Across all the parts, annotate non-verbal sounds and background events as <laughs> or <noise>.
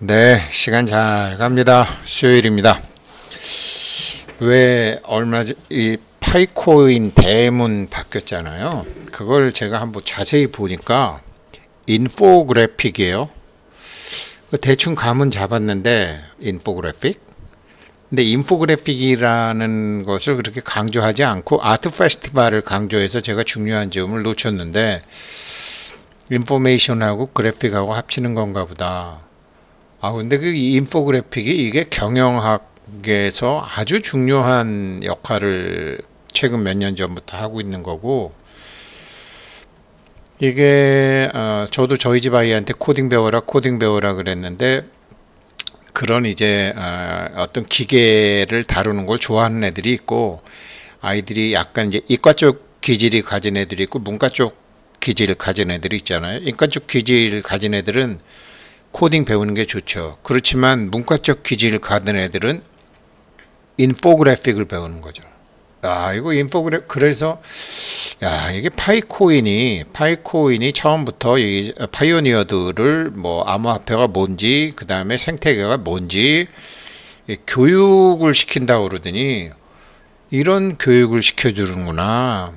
네, 시간 잘 갑니다. 수요일입니다. 왜 얼마 전이 파이코인 대문 바뀌었잖아요. 그걸 제가 한번 자세히 보니까 infographic이에요. 그 대충 감은 잡았는데 인포그래픽. 근데 infographic이라는 것을 그렇게 강조하지 않고 아트 페스티벌을 강조해서 제가 중요한 점을 놓쳤는데 information하고 그래픽하고 합치는 건가 보다. 아 근데 그 infographic이 이게 경영학에서 아주 중요한 역할을 최근 몇 년 전부터 하고 있는 거고 이게 어, 저도 저희 집 아이한테 코딩 배워라 코딩 배워라 그랬는데 그런 이제 어, 어떤 기계를 다루는 걸 좋아하는 애들이 있고 아이들이 약간 이제 이과 쪽 기질이 가진 애들이 있고 문과 쪽 기질을 가진 애들이 있잖아요. 이과 쪽 기질을 가진 애들은 코딩 배우는 게 좋죠. 그렇지만 문과적 기질을 가진 애들은 infographic을 배우는 거죠. 아, 이거 infogra 그래서 야, 이게 파이코인이 파이코인이 처음부터 이 pioneer들을 뭐 암호화폐가 뭔지 그다음에 생태계가 뭔지 교육을 시킨다 그러더니 이런 교육을 시켜 주는구나.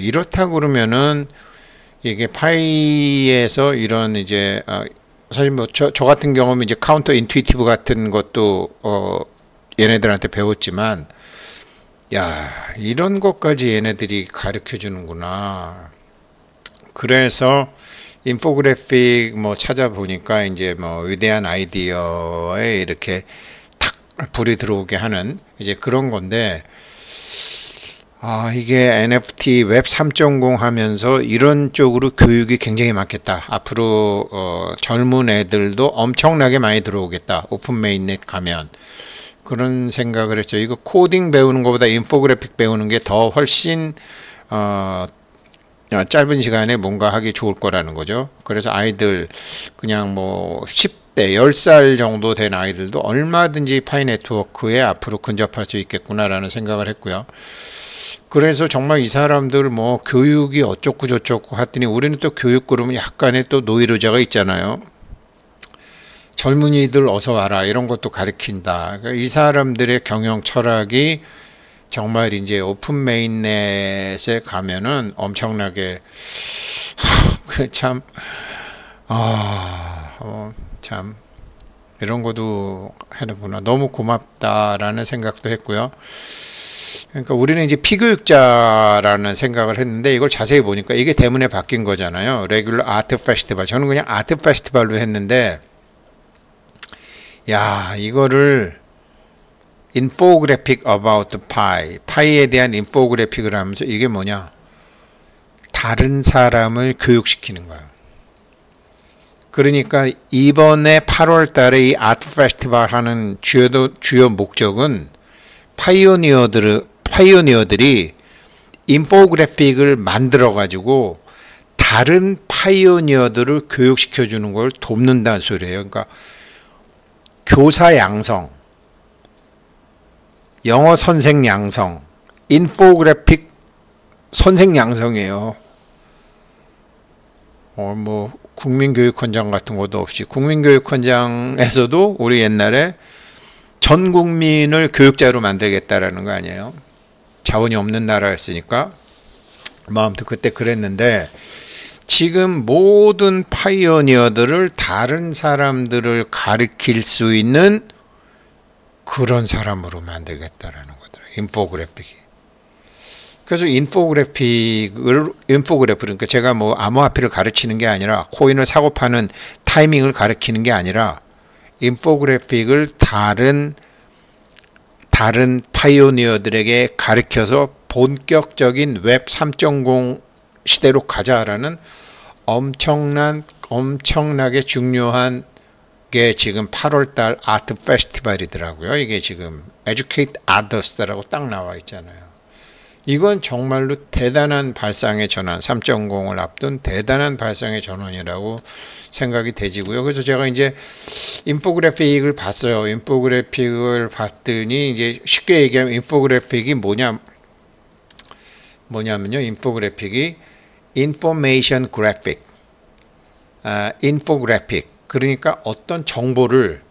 이렇다 그러면은 이게 파이에서 이런 이제 어, 사실 뭐저 저 같은 경우는 이제 counterintuitive 같은 것도 어 얘네들한테 배웠지만 야 이런 것까지 얘네들이 가르쳐 주는구나. 그래서 인포그래픽 뭐 찾아보니까 이제 뭐 위대한 아이디어에 이렇게 탁 불이 들어오게 하는 이제 그런 건데 아, 이게 NFT 웹 3.0 하면서 이런 쪽으로 교육이 굉장히 많겠다. 앞으로 어, 젊은 애들도 엄청나게 많이 들어오겠다. open mainnet 가면. 그런 생각을 했죠. 이거 코딩 배우는 것보다 인포그래픽 배우는 게 더 훨씬 어, 짧은 시간에 뭔가 하기 좋을 거라는 거죠. 그래서 아이들 그냥 뭐 10대, 10살 정도 된 아이들도 얼마든지 파이 네트워크에 앞으로 근접할 수 있겠구나라는 생각을 했고요. 그래서 정말 이 사람들 뭐 교육이 어쩌고 저쩌고 하더니 우리는 또 교육 그러면 약간의 또 노이로자가 있잖아요. 젊은이들 어서 와라 이런 것도 가르친다. 그러니까 이 사람들의 경영 철학이 정말 이제 오픈 메인넷에 가면은 엄청나게 <laughs> 그참 아, 어, 참 이런 것도 하는구나. 너무 고맙다라는 생각도 했고요. 그러니까 우리는 이제 피교육자라는 생각을 했는데 이걸 자세히 보니까 이게 대문에 바뀐 거잖아요. regular 아트 페스티벌. 저는 그냥 아트 페스티벌로 했는데 야, 이거를 infographic about Pi. 파이에 대한 infographic을 하면서 이게 뭐냐? 다른 사람을 교육시키는 거야. 그러니까 이번에 8월 달에 이 아트 페스티벌 하는 주요 주요 목적은 파이오니어들 파이오니어들이 인포그래픽을 만들어 가지고 다른 파이오니어들을 교육시켜 주는 걸 돕는다는 소리예요. 그러니까 교사 양성, 영어 선생 양성, 인포그래픽 선생 양성이에요. 어, 뭐 국민교육헌장 같은 것도 없이 국민교육헌장에서도 우리 옛날에 전 국민을 교육자로 만들겠다라는 거 아니에요. 자원이 없는 나라였으니까 마음도 그때 그랬는데 지금 모든 파이오니어들을 다른 사람들을 가르칠 수 있는 그런 사람으로 만들겠다라는 거더라. infographic이. 그래서 infographic을 infograph 그러니까 제가 뭐 암호화폐를 가르치는 게 아니라 코인을 사고 파는 타이밍을 가르치는 게 아니라 infographic을 다른 다른 pioneer들에게 가르쳐서 본격적인 웹 3.0 시대로 가자라는 엄청난 엄청나게 중요한 게 지금 8월 달 아트 페스티벌이더라고요. 이게 지금 Educate Others라고 딱 나와 있잖아요. 이건 정말로 대단한 발상의 전환, 3.0을 앞둔 대단한 발상의 전환이라고 생각이 되지고요. 그래서 제가 이제 인포그래픽을 봤어요. 인포그래픽을 봤더니 이제 쉽게 얘기하면 인포그래픽이 뭐냐 뭐냐면요. 인포그래픽이 information graphic, 아, infographic 그러니까 어떤 정보를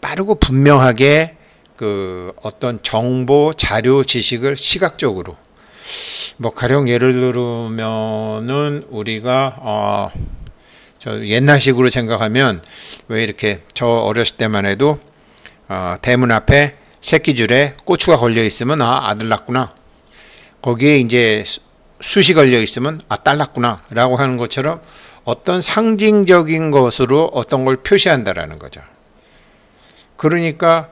빠르고 분명하게 그 어떤 정보, 자료, 지식을 시각적으로 뭐 가령 예를 들면은 우리가 어, 저 옛날식으로 생각하면 왜 이렇게 저 어렸을 때만 해도 어, 대문 앞에 새끼줄에 고추가 걸려 있으면 아 아들 낳구나 거기에 이제 숯이 걸려 있으면 아 딸 낳구나라고 하는 것처럼 어떤 상징적인 것으로 어떤 걸 표시한다라는 거죠. 그러니까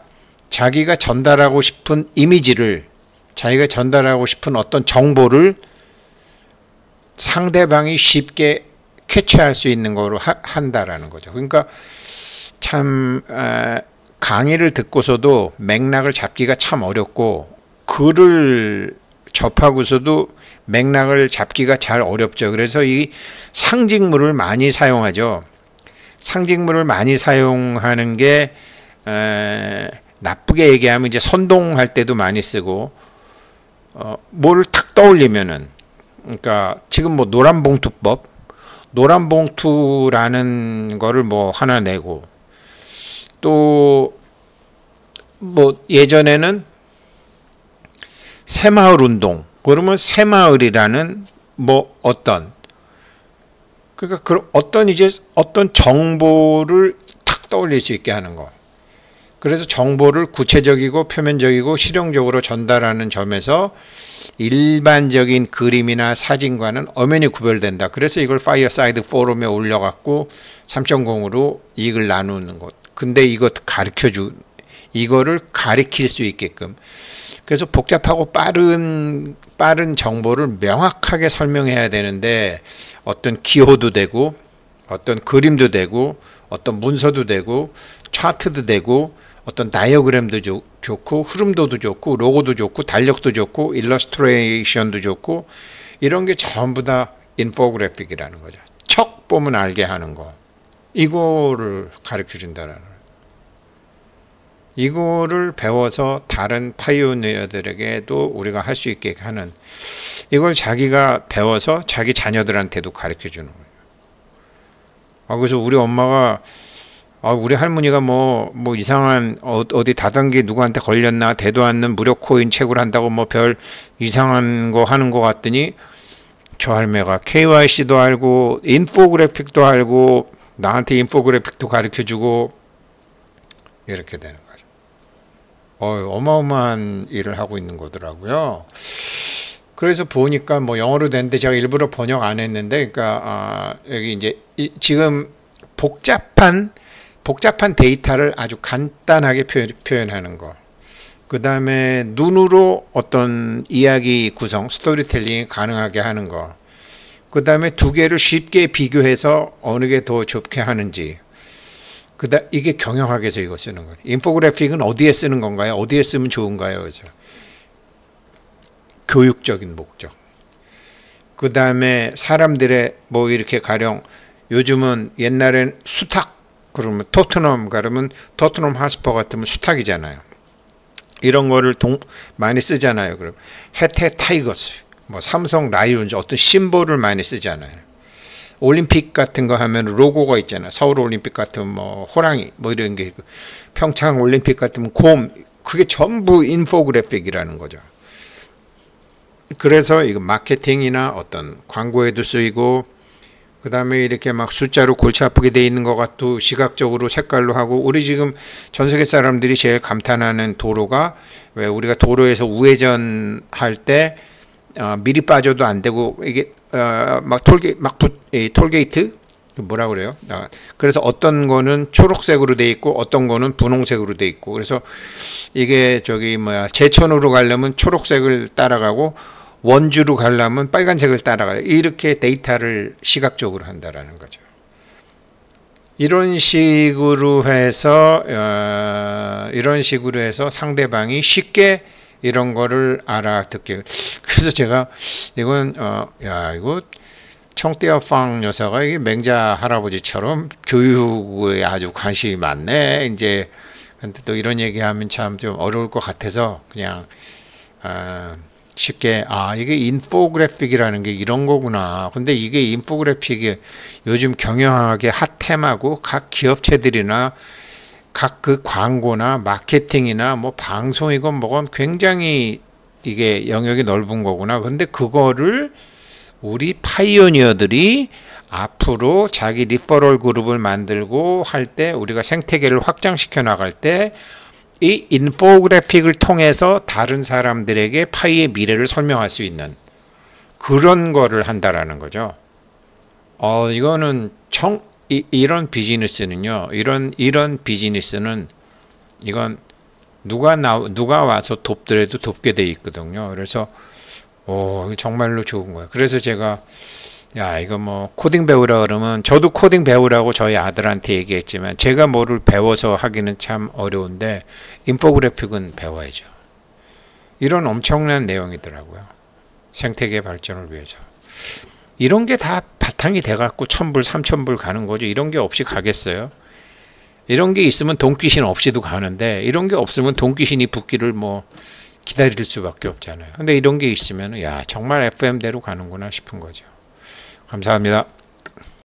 자기가 전달하고 싶은 이미지를 자기가 전달하고 싶은 어떤 정보를 상대방이 쉽게 캐치할 수 있는 거로 하, 한다라는 거죠. 그러니까 참 에, 강의를 듣고서도 맥락을 잡기가 참 어렵고 글을 접하고서도 맥락을 잡기가 잘 어렵죠. 그래서 이 상징물을 많이 사용하죠. 상징물을 많이 사용하는 게 에, 나쁘게 얘기하면 이제 선동할 때도 많이 쓰고 어, 뭐를 탁 떠올리면은 그러니까 지금 뭐 노란 봉투법 노란 봉투라는 거를 뭐 하나 내고 또 뭐 예전에는 새마을 운동 그러면 새마을이라는 뭐 어떤 그러니까 그 어떤 이제 어떤 정보를 탁 떠올릴 수 있게 하는 거. 그래서 정보를 구체적이고 표면적이고 실용적으로 전달하는 점에서 일반적인 그림이나 사진과는 엄연히 구별된다. 그래서 이걸 Fireside Forum에 올려갖고 3.0으로 이익을 나누는 것. 근데 이거 가르쳐 주, 이거를 가리킬 수 있게끔. 그래서 복잡하고 빠른, 빠른 정보를 명확하게 설명해야 되는데 어떤 기호도 되고 어떤 그림도 되고 어떤 문서도 되고 차트도 되고 어떤 다이어그램도 좋, 좋고 흐름도도 좋고 로고도 좋고 달력도 좋고 일러스트레이션도 좋고 이런 게 전부 다 인포그래픽이라는 거죠. 척 보면 알게 하는 거. 이거를 가르쳐 준다라는 이거를 배워서 다른 파이오니어들에게도 우리가 할 수 있게 하는 이걸 자기가 배워서 자기 자녀들한테도 가르쳐 주는 거예요. 아, 그래서 우리 엄마가 아, 우리 할머니가 뭐, 뭐 이상한 어, 어디 다단계 누구한테 걸렸나 대도 않는 무료 코인 채굴 한다고 뭐 별 이상한 거 하는 거 같더니 저 할매가 KYC도 알고 인포그래픽도 알고 나한테 인포그래픽도 가르쳐 주고 이렇게 되는 거죠. 어, 어마어마한 일을 하고 있는 거더라고요. 그래서 보니까 뭐 영어로 됐는데 제가 일부러 번역 안 했는데 그러니까 아, 여기 이제 이, 지금 복잡한 복잡한 데이터를 아주 간단하게 표현, 하는 거. 그 다음에 눈으로 어떤 이야기 구성, 스토리텔링이 가능하게 하는 거. 그 다음에 두 개를 쉽게 비교해서 어느 게더 좋게 하는지. 그다 이게 경영학에서 이거 쓰는 거예요. 인포그래픽은 어디에 쓰는 건가요? 어디에 쓰면 좋은가요? 그죠? 교육적인 목적. 그 다음에 사람들의 뭐 이렇게 가령 요즘은 옛날엔 수탁 그러면 토트넘 가려면 토트넘 핫스퍼 같으면 수탉이잖아요. 이런 거를 동, 많이 쓰잖아요. 그럼 해태 타이거스, 뭐 삼성 라이온즈 어떤 심볼을 많이 쓰잖아요. 올림픽 같은 거 하면 로고가 있잖아요. 서울 올림픽 같으면 뭐 호랑이 뭐 이런 게 평창 올림픽 같으면 곰 그게 전부 인포그래픽이라는 거죠. 그래서 이거 마케팅이나 어떤 광고에도 쓰이고 그 다음에 이렇게 막 숫자로 골치 아프게 돼 있는 것 같고 시각적으로 색깔로 하고 우리 지금 전 세계 사람들이 제일 감탄하는 도로가 왜 우리가 도로에서 우회전 할때 어, 미리 빠져도 안 되고 이게 어, 막 톨게 막 부, 이, 톨게이트 뭐라 그래요? 아, 그래서 어떤 거는 초록색으로 돼 있고 어떤 거는 분홍색으로 돼 있고 그래서 이게 저기 뭐야 제천으로 가려면 초록색을 따라가고 원주로 가려면 빨간색을 따라가요. 이렇게 데이터를 시각적으로 한다라는 거죠. 이런 식으로 해서 어, 이런 식으로 해서 상대방이 쉽게 이런 거를 알아듣게. 그래서 제가 이건 어, 야 이거 청대어팡 여사가 이게 맹자 할아버지처럼 교육에 아주 관심이 많네. 이제 근데 또 이런 얘기하면 참 좀 어려울 것 같아서 그냥. 어, 쉽게 아 이게 인포그래픽이라는 게 이런 거구나. 근데 이게 인포그래픽이 요즘 경영학의 핫템하고 각 기업체들이나 각 그 광고나 마케팅이나 뭐 방송이건 뭐건 굉장히 이게 영역이 넓은 거구나. 근데 그거를 우리 pioneer들이 앞으로 자기 referral 그룹을 만들고 할 때 우리가 생태계를 확장시켜 나갈 때 이 인포그래픽을 통해서 다른 사람들에게 파이의 미래를 설명할 수 있는 그런 거를 한다라는 거죠. 어 이거는 청 이, 이런 비즈니스는요. 이런 이런 비즈니스는 이건 누가 나 누가 와서 돕더라도 돕게 돼 있거든요. 그래서 오 정말로 좋은 거예요. 그래서 제가 야 이거 뭐 코딩 배우라 그러면 저도 코딩 배우라고 저희 아들한테 얘기했지만 제가 뭐를 배워서 하기는 참 어려운데 인포그래픽은 배워야죠. 이런 엄청난 내용이더라고요. 생태계 발전을 위해서. 이런 게 다 바탕이 돼갖고 천불, 삼천불 가는 거죠. 이런 게 없이 가겠어요? 이런 게 있으면 돈귀신 없이도 가는데 이런 게 없으면 돈귀신이 붙기를 뭐 기다릴 수밖에 없잖아요. 근데 이런 게 있으면 야 정말 FM대로 가는구나 싶은 거죠. 감사합니다.